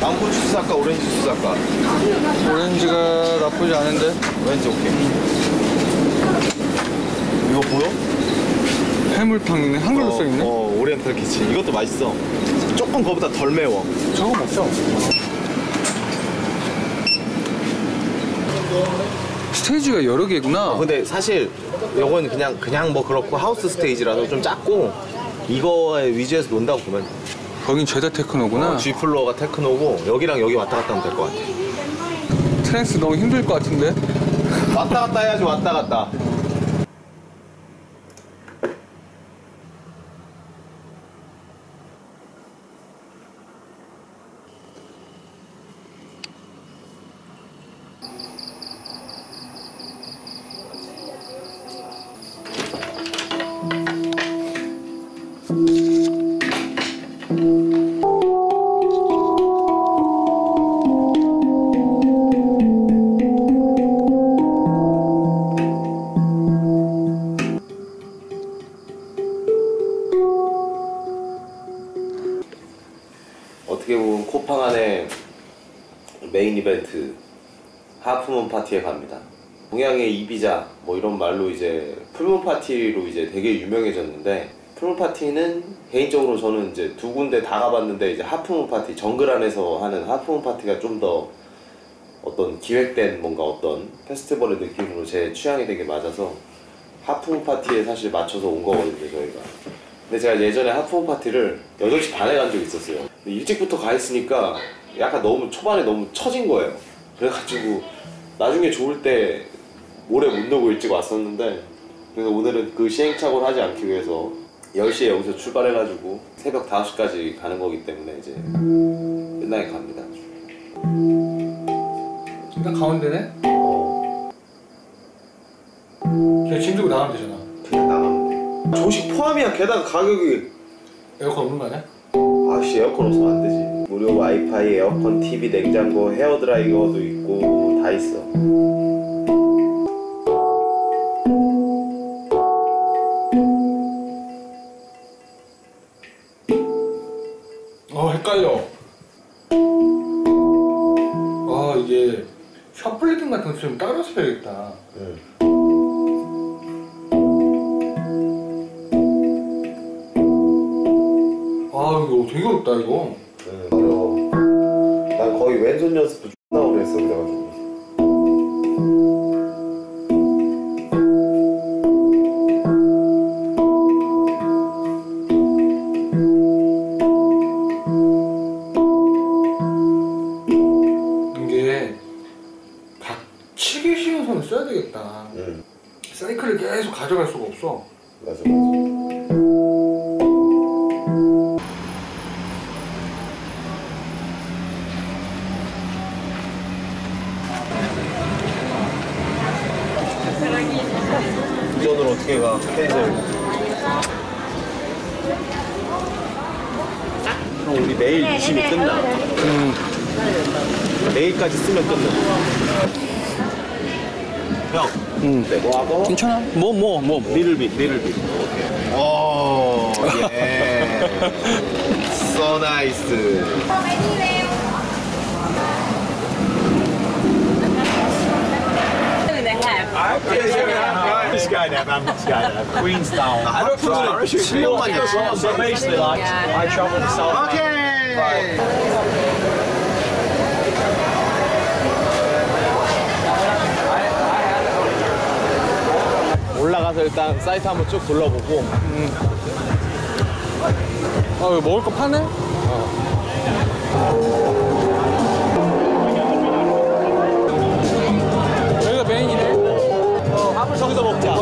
망고 주스 할까 오렌지 주스 할까? 오렌지가 나쁘지 않은데 오렌지 오케이. 이거 보여? 해물탕 있네 한글로 어, 써있네 어 오리엔탈 키친. 이것도 맛있어. 조금 그거보다 덜 매워. 저거 먹자 스테이지가 여러 개구나 어, 근데 사실 요건 그냥 그냥 뭐 그렇고 하우스 스테이지라서 좀 작고 이거에 위주해서 논다고 보면 돼. 거긴 죄다 테크노구나 G floor가 테크노고 여기랑 여기 왔다 갔다 하면 될 것 같아. trance 너무 힘들 것 같은데 왔다 갔다 해야지 왔다 갔다. 메인 이벤트 하프문 파티에 갑니다. 동양의 이비자 뭐 이런 말로 이제 풀문 파티로 이제 되게 유명해졌는데 풀문 파티는 개인적으로 저는 이제 두 군데 다 가봤는데 이제 하프문 파티 정글 안에서 하는 하프문 파티가 좀 더 어떤 기획된 뭔가 어떤 페스티벌의 느낌으로 제 취향이 되게 맞아서 하프문 파티에 사실 맞춰서 온 거거든요 저희가. 근데 제가 예전에 하프문 파티를 8시 반에 간 적이 있었어요. 일찍부터 가 있으니까 약간 너무 초반에 너무 처진 거예요. 그래가지고 나중에 좋을 때 오래 못 놀고 일찍 왔었는데 그래서 오늘은 그 시행착오를 하지 않기 위해서 10시에 여기서 출발해가지고 새벽 5시까지 가는 거기 때문에 이제 끝나게 갑니다. 일단 가운데네 어, 그냥 짐 들고 나가면 되잖아 그냥 나가면 돼. 조식 포함이야. 게다가 가격이 에어컨 없는 거 아니야? 아씨 에어컨 없으면 안 되지 무료 와이파이, 에어컨, TV, 냉장고, 헤어드라이어도 있고 다 있어. 어 헷갈려. 아 이게 샤플리팅 같은 거 좀 따로 써야겠다. 응. 아 이거 되게 어렵다 이거 거의 왼손 연습도 X나 오래 했어 그래가지고. 이게 각 치기 쉬운 선을 써야 되겠다. 응. 사이클을 계속 가져갈 수가 없어. 맞아 맞아 어떻게 가 그럼 우리 내일 유심히 끝나 음, 내일까지 쓰면 끝나 형 음. 네. 뭐 하고? 괜찮아 뭐 뭐뭐 뭐. 리를 빗, 리를 빗. 오, 예. so nice. Skydive, I'm skydive. Queenstown. I don't know. 실력만이야. So basically, like, I travel to South 오케이. 올라가서 일단 사이트 한번 쭉 둘러보고 아 이거 먹을 거 파네? 여기가 메인이네 어, 밥을 저기서 먹자.